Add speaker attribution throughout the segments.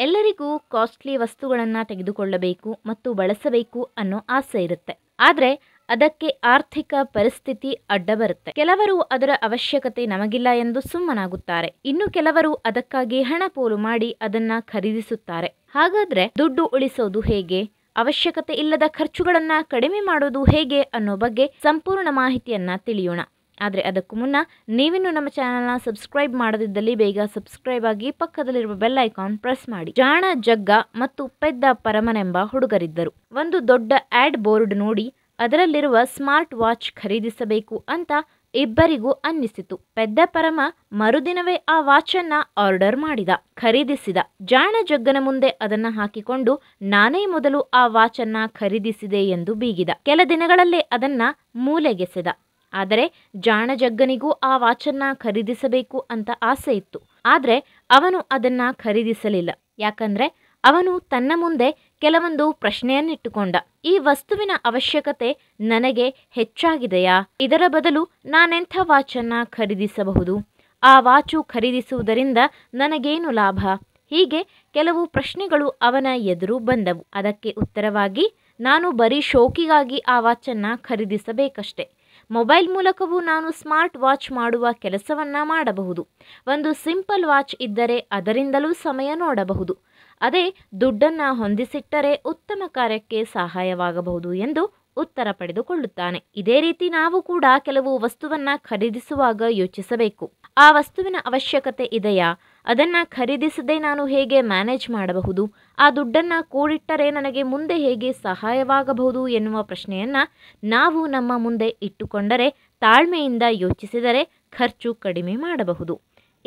Speaker 1: ಎಲ್ಲರಿಗೂ ಕಾಸ್ಟ್ಲಿ ವಸ್ತುಗಳನ್ನು ತೆಗೆದುಕೊಳ್ಳಬೇಕು ಮತ್ತು ಬಳಸಬೇಕು ಅನ್ನೋ ಆಸೆ ಇರುತ್ತೆ. ಆದರೆ ಅದಕ್ಕೆ ಆರ್ಥಿಕ ಪರಿಸ್ಥಿತಿ ಅಡ್ಡ ಬರುತ್ತೆ. ಕೆಲವರು ಅದರ ಅವಶ್ಯಕತೆ ನಮಗಿಲ್ಲ ಎಂದು ಸುಮ್ಮನಾಗುತ್ತಾರೆ. ಇನ್ನು ಕೆಲವರು ಅದಕ್ಕಾಗಿ ಹಣ ಪೋಲು ಮಾಡಿ ಅದನ್ನ ಖರೀದಿಸುತ್ತಾರೆ. ಹಾಗಾದ್ರೆ ದುಡ್ಡು ಉಳಿಸೋದು ಹೇಗೆ? ಅವಶ್ಯಕತೆ ಇಲ್ಲದ ಖರ್ಚುಗಳನ್ನ ಕಡಿಮೆ ಮಾಡೋದು ಹೇಗೆ ಅನ್ನೋ ಬಗ್ಗೆ ಸಂಪೂರ್ಣ ಮಾಹಿತಿಯನ್ನ ತಿಳಿಯೋಣ. ಆದರೆ ಅದಕ್ಕೂ ಮುನ್ನ ನೀವಿನ್ನು ನಮ್ಮ ಚಾನಲ್ನ ಸಬ್ಸ್ಕ್ರೈಬ್ ಮಾಡದಿದ್ದಲ್ಲಿ ಬೇಗ ಸಬ್ಸ್ಕ್ರೈಬ್ ಆಗಿ ಪಕ್ಕದಲ್ಲಿರುವ ಬೆಲ್ ಐಕಾನ್ ಪ್ರೆಸ್ ಮಾಡಿ. ಜಾಣ, ಜಗ್ಗ ಮತ್ತು ಪೆದ್ದ ಪರಮನೆಂಬ ಹುಡುಗರಿದ್ದರು. ಒಂದು ದೊಡ್ಡ ಆಡ್ ಬೋರ್ಡ್ ನೋಡಿ ಅದರಲ್ಲಿರುವ ಸ್ಮಾರ್ಟ್ ವಾಚ್ ಖರೀದಿಸಬೇಕು ಅಂತ ಇಬ್ಬರಿಗೂ ಅನ್ನಿಸಿತು. ಪೆದ್ದ ಪರಮ ಮರುದಿನವೇ ಆ ವಾಚನ್ನ ಆರ್ಡರ್ ಮಾಡಿದ, ಖರೀದಿಸಿದ. ಜಾಣ, ಜಗ್ಗನ ಮುಂದೆ ಅದನ್ನ ಹಾಕಿಕೊಂಡು ನಾನೇ ಮೊದಲು ಆ ವಾಚನ್ನ ಖರೀದಿಸಿದೆ ಎಂದು ಬೀಗಿದ. ಕೆಲ ದಿನಗಳಲ್ಲೇ ಅದನ್ನ ಮೂಲೆಗೆಸೆದ. ಆದರೆ ಜಾಣ ಜಗ್ಗನಿಗೂ ಆ ವಾಚನ್ನ ಖರೀದಿಸಬೇಕು ಅಂತ ಆಸೆ ಇತ್ತು. ಆದರೆ ಅವನು ಅದನ್ನ ಖರೀದಿಸಲಿಲ್ಲ. ಯಾಕಂದ್ರೆ ಅವನು ತನ್ನ ಮುಂದೆ ಕೆಲವೊಂದು ಪ್ರಶ್ನೆಯನ್ನಿಟ್ಟುಕೊಂಡ. ಈ ವಸ್ತುವಿನ ಅವಶ್ಯಕತೆ ನನಗೆ ಹೆಚ್ಚಾಗಿದೆಯಾ? ಇದರ ಬದಲು ನಾನೆಂಥ ವಾಚನ್ನ ಖರೀದಿಸಬಹುದು? ಆ ವಾಚು ಖರೀದಿಸುವುದರಿಂದ ನನಗೇನು ಲಾಭ? ಹೀಗೆ ಕೆಲವು ಪ್ರಶ್ನೆಗಳು ಅವನ ಎದುರು ಬಂದವು. ಅದಕ್ಕೆ ಉತ್ತರವಾಗಿ, ನಾನು ಬರೀ ಶೋಕಿಗಾಗಿ ಆ ವಾಚನ್ನ ಖರೀದಿಸಬೇಕಷ್ಟೆ. ಮೊಬೈಲ್ ಮೂಲಕವೂ ನಾನು ಸ್ಮಾರ್ಟ್ ವಾಚ್ ಮಾಡುವ ಕೆಲಸವನ್ನು ಮಾಡಬಹುದು. ಒಂದು ಸಿಂಪಲ್ ವಾಚ್ ಇದ್ದರೆ ಅದರಿಂದಲೂ ಸಮಯ ನೋಡಬಹುದು. ಅದೇ ದುಡ್ಡನ್ನು ಹೊಂದಿಸಿಟ್ಟರೆ ಉತ್ತಮ ಕಾರ್ಯಕ್ಕೆ ಸಹಾಯವಾಗಬಹುದು ಎಂದು ಉತ್ತರ ಪಡೆದುಕೊಳ್ಳುತ್ತಾನೆ. ಇದೇ ರೀತಿ ನಾವು ಕೂಡ ಕೆಲವು ವಸ್ತುವನ್ನ ಖರೀದಿಸುವಾಗ ಯೋಚಿಸಬೇಕು. ಆ ವಸ್ತುವಿನ ಅವಶ್ಯಕತೆ ಇದೆಯಾ? ಅದನ್ನ ಖರೀದಿಸದೆ ನಾನು ಹೇಗೆ ಮ್ಯಾನೇಜ್ ಮಾಡಬಹುದು? ಆ ದುಡ್ಡನ್ನ ಕೂಡಿಟ್ಟರೆ ನನಗೆ ಮುಂದೆ ಹೇಗೆ ಸಹಾಯವಾಗಬಹುದು ಎನ್ನುವ ಪ್ರಶ್ನೆಯನ್ನ ನಾವು ನಮ್ಮ ಮುಂದೆ ಇಟ್ಟುಕೊಂಡರೆ ತಾಳ್ಮೆಯಿಂದ ಯೋಚಿಸಿದರೆ ಖರ್ಚು ಕಡಿಮೆ ಮಾಡಬಹುದು.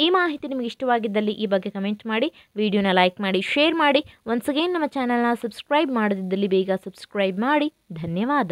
Speaker 1: ಈ ಮಾಹಿತಿ ನಿಮಗೆ ಇಷ್ಟವಾಗಿದ್ದಲ್ಲಿ ಈ ಬಗ್ಗೆ ಕಮೆಂಟ್ ಮಾಡಿ ವಿಡಿಯೋನ ಲೈಕ್ ಮಾಡಿ ಶೇರ್ ಮಾಡಿ. ಒನ್ಸ್ ಅಗೇನ್ ನಮ್ಮ ಚಾನಲ್ನ ಸಬ್ಸ್ಕ್ರೈಬ್ ಮಾಡದಿದ್ದಲ್ಲಿ ಬೇಗ ಸಬ್ಸ್ಕ್ರೈಬ್ ಮಾಡಿ. ಧನ್ಯವಾದ.